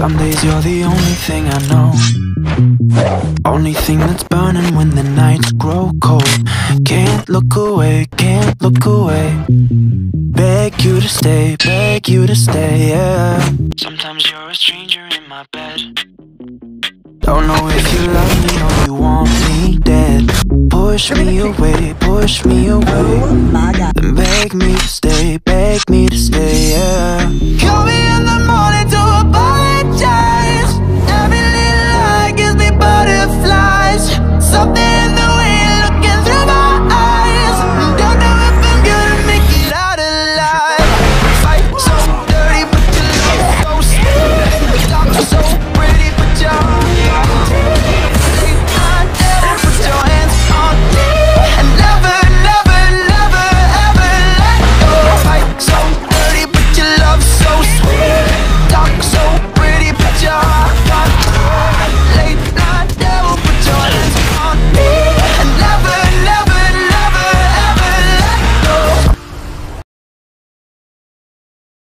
Some days you're the only thing I know. Only thing that's burning when the nights grow cold. Can't look away, can't look away. Beg you to stay, beg you to stay, yeah. Sometimes you're a stranger in my bed. Don't know if you love me or you want me dead. Push me away, push me away. Then beg me to stay, beg me to stay, yeah.